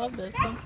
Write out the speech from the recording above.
I love this. one.